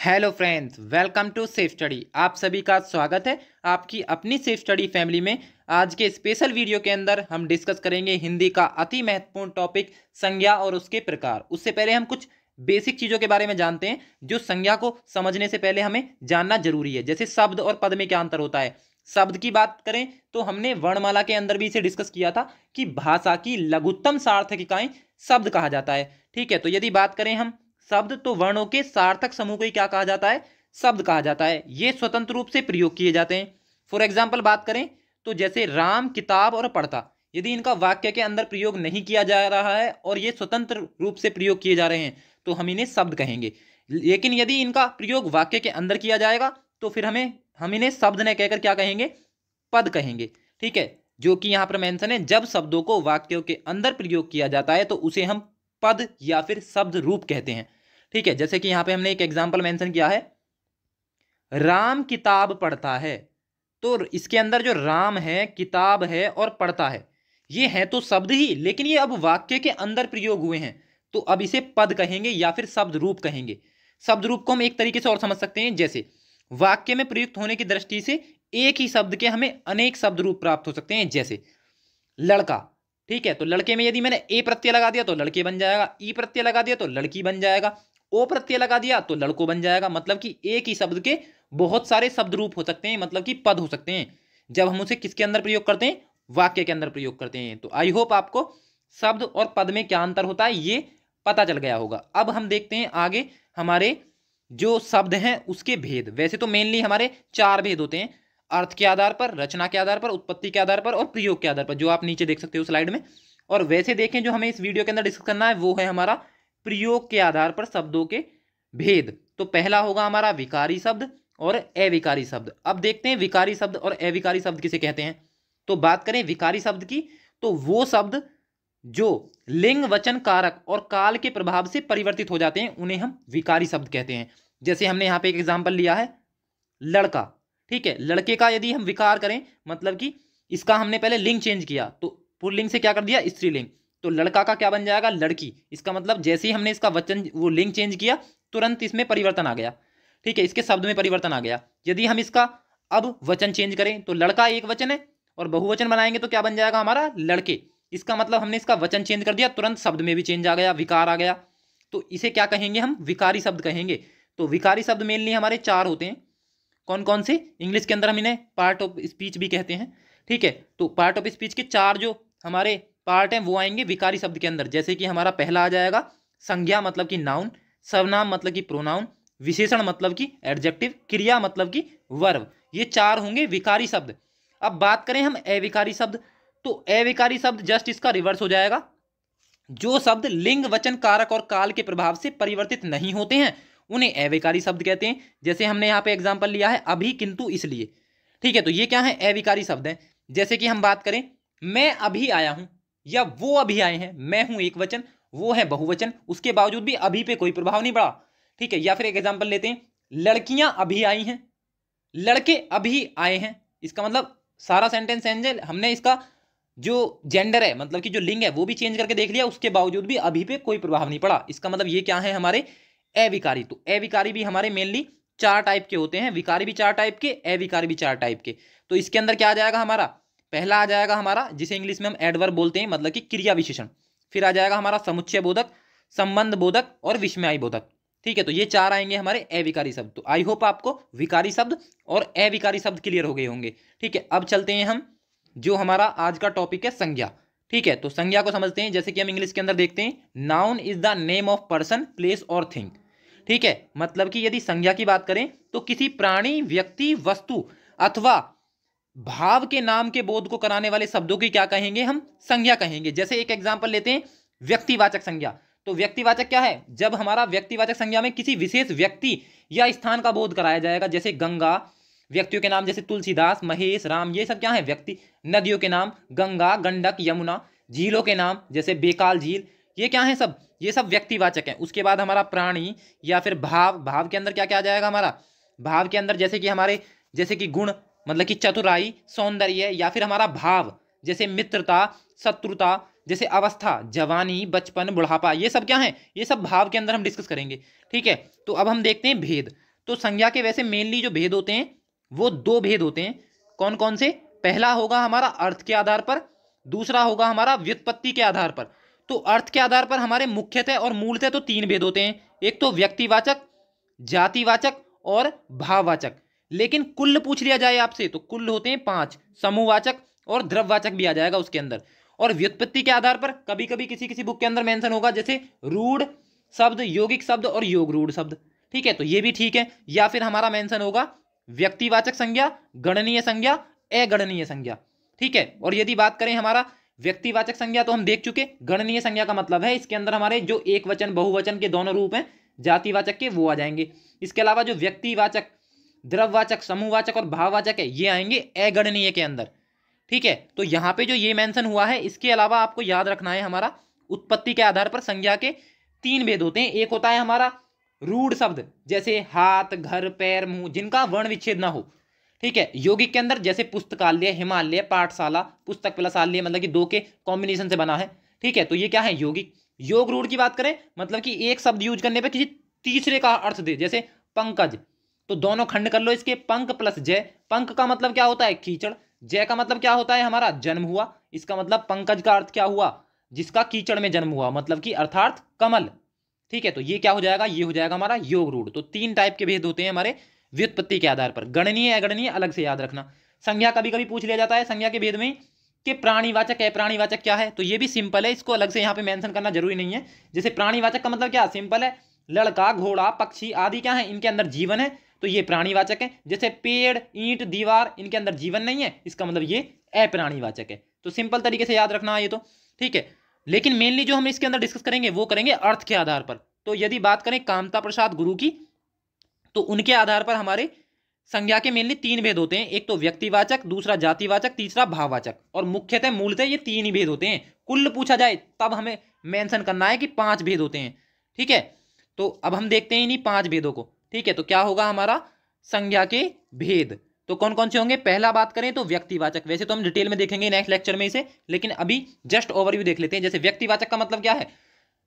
Hello friends, welcome to Safe Study. आप सभी का स्वागत है आपकी अपनी सेफ़ स्टडी फैमिली में। आज के स्पेशल वीडियो के अंदर हम डिस्कस करेंगे हिंदी का अति महत्वपूर्ण टॉपिक, संज्ञा और उसके प्रकार। उससे पहले हम कुछ बेसिक चीज़ों के बारे में जानते हैं, जो संज्ञा को समझने से पहले हमें जानना ज़रूरी है। जैसे शब्द और पद में क्या अंतर होता है। शब्द की बात करें तो हमने वर्णमाला के अंदर भी इसे डिस्कस किया था कि भाषा की लघुत्तम सार्थक इकाई शब्द कहा जाता है। ठीक है तो यदि बात करें हम शब्द तो वर्णों के सार्थक समूह को ही क्या कहा जाता है? शब्द कहा जाता है। ये स्वतंत्र रूप से प्रयोग किए जाते हैं। फॉर एग्ज़ाम्पल बात करें तो जैसे राम किताब और पढ़ता, यदि इनका वाक्य के अंदर प्रयोग नहीं किया जा रहा है और ये स्वतंत्र रूप से प्रयोग किए जा रहे हैं तो हम इन्हें शब्द कहेंगे। लेकिन यदि इनका प्रयोग वाक्य के अंदर किया जाएगा तो फिर हमें, हम इन्हें शब्द ने कहकर क्या कहेंगे? पद कहेंगे। ठीक है? जो कि यहाँ पर मेंशन है, जब शब्दों को वाक्यों के अंदर प्रयोग किया जाता है तो उसे हम पद या फिर शब्द रूप कहते हैं। ठीक है, जैसे कि यहाँ पे हमने एक एग्ज़ाम्पल मेंशन किया है। राम किताब पढ़ता है। तो इसके अंदर जो राम है, किताब है और पढ़ता है, ये है तो शब्द ही, लेकिन ये अब वाक्य के अंदर प्रयोग हुए हैं। तो अब इसे पद कहेंगे या फिर शब्द रूप कहेंगे। शब्द रूप को हम एक तरीके से और समझ सकते हैं, जैसे वाक्य में प्रयुक्त होने की दृष्टि से एक ही शब्द के हमें अनेक शब्द रूप प्राप्त हो सकते हैं, जैसे लड़का, ठीक है? तो लड़के में यदि मैंने ए प्रत्यय लगा दिया तो लड़के बन जाएगा, ई प्रत्यय लगा दिया तो लड़की बन जाएगा ओ प्रत्यय लगा दिया तो लड़को बन जाएगा। मतलब कि एक ही शब्द के बहुत सारे शब्द रूप हो सकते हैं मतलब कि पद हो सकते हैं। जब हम उसे किसके अंदर प्रयोग करते हैं? वाक्य के अंदर प्रयोग करते हैं। तो आई होप आपको शब्द और पद में क्या अंतर होता है, ये पता चल गया होगा। अब हम देखते हैं आगे हमारे जो शब्द हैं, उसके भेद। वैसे तो मेनली हमारे चार भेद होते हैं। अर्थ के आधार पर, रचना के आधार पर, उत्पत्ति के आधार पर और प्रयोग के आधार पर, जो आप नीचे देख सकते हो स्लाइड में। और वैसे देखें, जो हमें इस वीडियो के अंदर डिस्कस करना है, वो है हमारा प्रयोग के आधार पर शब्दों के भेद। तो पहला होगा हमारा विकारी शब्द और अविकारी शब्द। अब देखते हैं विकारी शब्द और अविकारी शब्द किसे कहते हैं। तो बात करें विकारी शब्द की तो वो शब्द जो लिंग, वचन, कारक और काल के प्रभाव से परिवर्तित हो जाते हैं, उन्हें हम विकारी शब्द कहते हैं। जैसे हमने यहाँ पे एक एग्ज़ाम्पल लिया है, लड़का। ठीक है, लड़के का यदि हम विकार करें मतलब कि इसका हमने पहले लिंग चेंज किया तो पुरलिंग से क्या कर दिया? स्त्रीलिंग। तो लड़का का क्या बन जाएगा? लड़की। इसका मतलब जैसे ही हमने इसका वचन, वो लिंग चेंज किया, तुरंत इसमें परिवर्तन आ गया। ठीक है, इसके शब्द में परिवर्तन आ गया। यदि हम इसका अब वचन चेंज करें तो लड़का एक वचन है, और बहुवचन बनाएँगे तो क्या बन जाएगा हमारा? लड़के। इसका मतलब हमने इसका वचन चेंज कर दिया, तुरंत शब्द में भी चेंज आ गया, विकार आ गया। तो इसे क्या कहेंगे हम? विकारी शब्द कहेंगे। तो विकारी शब्द मेनली हमारे चार होते हैं। कौन कौन से? इंग्लिश के अंदर हम इन्हें पार्ट ऑफ़ स्पीच भी कहते हैं। ठीक है तो पार्ट ऑफ़ स्पीच के चार जो हमारे पार्ट हैं, वो आएँगे विकारी शब्द के अंदर। जैसे कि हमारा पहला आ जाएगा, संज्ञा मतलब कि नाउन सर्वनाम मतलब कि प्रोनाउन विशेषण मतलब कि एडजेक्टिव क्रिया मतलब कि वर्व ये चार होंगे विकारी शब्द। अब बात करें हम अविकारी शब्द तो अविकारी शब्द जस्ट इसका रिवर्स हो जाएगा। जो शब्द लिंग, वचन, कारक और काल के प्रभाव से परिवर्तित नहीं होते हैं, उन्हें अविकारी शब्द कहते हैं। जैसे हमने यहाँ पे एग्ज़ाम्पल लिया है, अभी किंतु इसलिए। ठीक है तो ये क्या है? अविकारी शब्द है। जैसे कि हम बात करें, मैं अभी आया हूँ। या वो अभी आए हैं, मैं हूँ एक वचन, वो है बहुवचन, उसके बावजूद भी अभी पे कोई प्रभाव नहीं पड़ा। ठीक है, या फिर एक एग्ज़ाम्पल लेते हैं, लड़कियाँ अभी आई हैं, लड़के अभी आए हैं, इसका मतलब सारा सेंटेंस एंजल हमने इसका जो जेंडर है मतलब कि जो लिंग है, वो भी चेंज करके देख लिया, उसके बावजूद भी अभी पे कोई प्रभाव नहीं पड़ा। इसका मतलब ये क्या है हमारे अविकारी तो अविकारी भी हमारे मेनली चार टाइप के होते हैं, विकारी भी चार टाइप के, अविकारी भी चार टाइप के। तो इसके अंदर क्या आ जाएगा हमारा? पहला आ जाएगा हमारा, जिसे इंग्लिश में हम एडवर्ब बोलते हैं मतलब कि क्रिया विशेषण। फिर आ जाएगा हमारा समुच्चय बोधक, संबंध बोधक और विस्मयाई बोधक। ठीक है तो ये चार आएँगे हमारे अविकारी शब्द। तो आई होप आपको विकारी शब्द और अविकारी शब्द क्लियर हो गए होंगे। ठीक है, अब चलते हैं हम, जो हमारा आज का टॉपिक है संज्ञा। ठीक है तो संज्ञा को समझते हैं, जैसे कि हम इंग्लिश के अंदर देखते हैं, noun is the name of person, place और थिंग। ठीक है मतलब कि यदि संज्ञा की बात करें तो किसी प्राणी, व्यक्ति, वस्तु अथवा भाव के नाम के बोध को कराने वाले शब्दों की क्या कहेंगे हम? संज्ञा कहेंगे। जैसे एक एग्ज़ाम्पल लेते हैं, व्यक्तिवाचक संज्ञा। तो व्यक्तिवाचक क्या है? जब हमारा व्यक्तिवाचक संज्ञा में किसी विशेष व्यक्ति या स्थान का बोध कराया जाएगा, जैसे गंगा, व्यक्तियों के नाम जैसे तुलसीदास, महेश, राम, ये सब क्या है? व्यक्ति। नदियों के नाम गंगा, गंडक, यमुना, झीलों के नाम जैसे बेकाल झील, ये क्या है सब? ये सब व्यक्तिवाचक है। उसके बाद हमारा प्राणी या फिर भाव। भाव के अंदर क्या क्या आ जाएगा हमारा? भाव के अंदर जैसे कि हमारे, जैसे कि गुण मतलब कि चतुराई, सौंदर्य या फिर हमारा भाव, जैसे मित्रता, शत्रुता, जैसे अवस्था, जवानी, बचपन, बुढ़ापा, ये सब क्या है? ये सब भाव के अंदर हम डिस्कस करेंगे, ठीक है? तो अब हम देखते हैं भेद। तो संज्ञा के वैसे मेनली जो भेद होते हैं, वो दो भेद होते हैं। कौन कौन से? पहला होगा हमारा अर्थ के आधार पर, दूसरा होगा हमारा व्युत्पत्ति के आधार पर। तो अर्थ के आधार पर हमारे मुख्यतः और मूलतः तो तीन भेद होते हैं। एक तो व्यक्तिवाचक, जातिवाचक और भाववाचक। लेकिन कुल पूछ लिया जाए आपसे तो कुल होते हैं पाँच, समूहवाचक और द्रववाचक भी आ जाएगा उसके अंदर। और व्युत्पत्ति के आधार पर कभी कभी किसी किसी बुक के अंदर मेंशन होगा, जैसे रूढ़ शब्द, यौगिक शब्द और योग रूढ़ शब्द। ठीक है तो ये भी ठीक है। या फिर हमारा मेंशन होगा व्यक्तिवाचक संज्ञा, गणनीय संज्ञा, अगणनीय संज्ञा। ठीक है, और यदि बात करें हमारा व्यक्तिवाचक संज्ञा तो हम देख चुके गणनीय संज्ञा का मतलब है इसके अंदर हमारे जो एक वचन बहुवचन के दोनों रूप हैं, जातिवाचक के, वो आ जाएँगे। इसके अलावा जो व्यक्तिवाचक द्रववाचक, समूहवाचक और भाववाचक है, ये आएँगे अगणनीय के अंदर। ठीक है? तो यहाँ पे जो ये मेंशन हुआ है, इसके अलावा आपको याद रखना है हमारा उत्पत्ति के आधार पर संज्ञा के तीन भेद होते हैं। एक होता है हमारा रूढ़ शब्द, जैसे हाथ, घर, पैर, मुँह, जिनका वर्ण विच्छेद ना हो। ठीक है? यौगिक के अंदर जैसे पुस्तकालय, हिमालय, पाठशाला, पुस्तक प्लस आलय मतलब कि दो के कॉम्बिनेशन से बना है। ठीक है? तो ये क्या है? यौगिक। योग रूढ़ की बात करें मतलब कि एक शब्द यूज़ करने पर किसी तीसरे का अर्थ दे, जैसे पंकज। तो दोनों खंड कर लो इसके, पंक प्लस जय। पंक का मतलब क्या होता है? कीचड़। जय का मतलब क्या होता है हमारा? जन्म हुआ। इसका मतलब पंकज का अर्थ क्या हुआ? जिसका कीचड़ में जन्म हुआ मतलब कि अर्थार्थ कमल। ठीक है तो ये क्या हो जाएगा? ये हो जाएगा हमारा योग रूढ़। तो तीन टाइप के भेद होते हैं हमारे व्युत्पत्ति के आधार पर। गणनीय, अगणनीय, अलग से याद रखना। संज्ञा कभी कभी पूछ लिया जाता है संज्ञा के भेद में कि प्राणीवाचक है प्राणीवाचक क्या है? तो ये भी सिंपल है, इसको अलग से यहाँ पे मेंशन करना ज़रूरी नहीं है। जैसे प्राणीवाचक का मतलब क्या? सिंपल है। लड़का, घोड़ा, पक्षी आदि क्या है? इनके अंदर जीवन है। तो ये प्राणीवाचक है। जैसे पेड़, ईंट, दीवार, इनके अंदर जीवन नहीं है। इसका मतलब ये अप्राणीवाचक है। तो सिंपल तरीके से याद रखना है ये तो। ठीक है। लेकिन मेनली जो हम इसके अंदर डिस्कस करेंगे, वो करेंगे अर्थ के आधार पर। तो यदि बात करें कामता प्रसाद गुरु की तो उनके आधार पर हमारे संज्ञा के मेनली तीन भेद होते हैं। एक तो व्यक्तिवाचक, दूसरा जातिवाचक, तीसरा भाववाचक। और मुख्यतः मूलतः ये तीन ही भेद होते हैं। कुल पूछा जाए, तब हमें मेंशन करना है कि पाँच भेद होते हैं। ठीक है। तो अब हम देखते हैं इन्हीं पाँच भेदों को। ठीक है तो क्या होगा हमारा? संज्ञा के भेद। तो कौन कौन से होंगे? पहला बात करें तो व्यक्तिवाचक। वैसे तो हम डिटेल में देखेंगे नेक्स्ट लेक्चर में इसे, लेकिन अभी जस्ट ओवरव्यू देख लेते हैं। जैसे व्यक्तिवाचक का मतलब क्या है?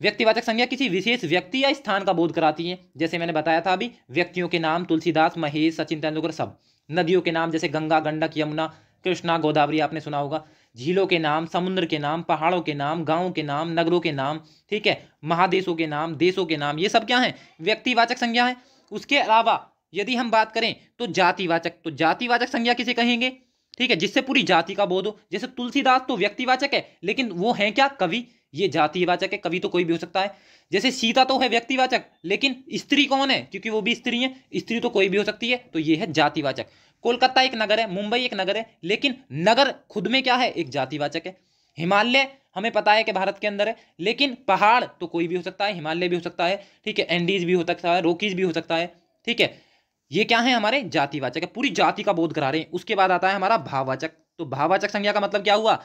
व्यक्तिवाचक संज्ञा किसी विशेष व्यक्ति या स्थान का बोध कराती है। जैसे मैंने बताया था अभी, व्यक्तियों के नाम तुलसीदास, महेश, सचिन तेंदुलकर सब। नदियों के नाम जैसे गंगा, गंडक, यमुना, कृष्णा, गोदावरी, आपने सुना होगा। झीलों के नाम, समुद्र के नाम, पहाड़ों के नाम, गाँवों के नाम, नगरों के नाम, ठीक है? महादेशों के नाम, देशों के नाम, ये सब क्या है? व्यक्तिवाचक संज्ञा है। उसके अलावा यदि हम बात करें तो जातिवाचक तो जातिवाचक संज्ञा किसे कहेंगे? ठीक है, जिससे पूरी जाति का बोध हो। जैसे तुलसीदास तो व्यक्तिवाचक है, लेकिन वो है क्या? कवि। ये जातिवाचक है, कवि तो कोई भी हो सकता है। जैसे सीता तो है व्यक्तिवाचक, लेकिन स्त्री कौन है? क्योंकि वो भी स्त्री है। स्त्री तो कोई भी हो सकती है तो ये है जातिवाचक। कोलकाता एक नगर है, मुंबई एक नगर है, लेकिन नगर खुद में क्या है? एक जातिवाचक है। हिमालय हमें पता है कि भारत के अंदर है, लेकिन पहाड़ तो कोई भी हो सकता है, हिमालय भी हो सकता है, ठीक है, एंडीज भी हो सकता है, रोकीज भी हो सकता है, ठीक है। ये क्या है हमारे जातिवाचक है पूरी जाति का बोध करा रहे हैं। उसके बाद आता है हमारा भाववाचक तो भाववाचक संज्ञा का मतलब क्या हुआ?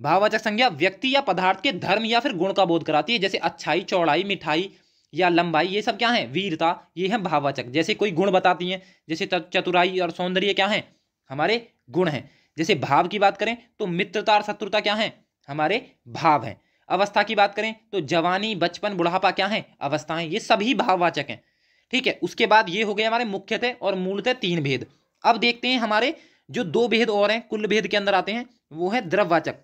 भाववाचक संज्ञा व्यक्ति या पदार्थ के धर्म या फिर गुण का बोध कराती है, जैसे अच्छाई, चौड़ाई, मिठाई या लंबाई, ये सब क्या है? वीरता, ये है भाववाचक जैसे कोई गुण बताती हैं, जैसे चतुराई और सौंदर्य क्या है? हमारे गुण हैं। जैसे भाव की बात करें तो मित्रता और शत्रुता क्या है? हमारे भाव हैं। अवस्था की बात करें तो जवानी, बचपन, बुढ़ापा क्या है? अवस्थाएँ, ये सभी भाववाचक हैं। ठीक है, उसके बाद ये हो गए हमारे मुख्यतः और मूलतः तीन भेद। अब देखते हैं हमारे जो दो भेद और हैं, कुल भेद के अंदर आते हैं, वो है द्रववाचक।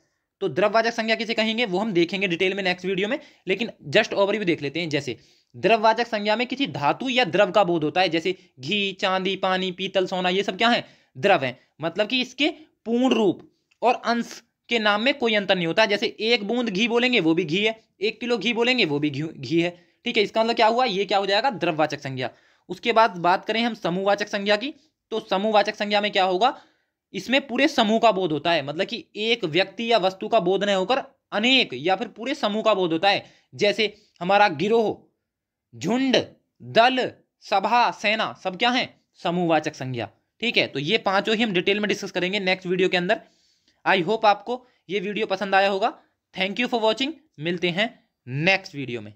तो द्रववाचक संज्ञा किसे कहेंगे? वो हम देखेंगे डिटेल में नेक्स्ट वीडियो में, लेकिन जस्ट ओवर ओवरव्यू देख लेते हैं जैसे। द्रववाचक संज्ञा में किसी धातु या द्रव का बोध होता है, जैसे घी, चांदी, पानी, पीतल, सोना, ये सब क्या है? द्रव है। मतलब कि इसके पूर्ण रूप और अंश के नाम में कोई अंतर नहीं होता। जैसे एक बूंद घी बोलेंगे, वो भी घी है। एक किलो घी बोलेंगे, वो भी घी है। ठीक है, इसका मतलब क्या हुआ? ये क्या हो जाएगा? द्रववाचक संज्ञा। उसके बाद बात करें हम समूहवाचक संज्ञा की तो समूहवाचक संज्ञा में क्या होगा? इसमें पूरे समूह का बोध होता है। मतलब कि एक व्यक्ति या वस्तु का बोध नहीं होकर अनेक या फिर पूरे समूह का बोध होता है। जैसे हमारा गिरोह, झुंड, दल, सभा, सेना, सब क्या है? समूहवाचक संज्ञा। ठीक है तो ये पाँचों ही हम डिटेल में डिस्कस करेंगे नेक्स्ट वीडियो के अंदर। आई होप आपको ये वीडियो पसंद आया होगा। थैंक यू फॉर वॉचिंग मिलते हैं नेक्स्ट वीडियो में।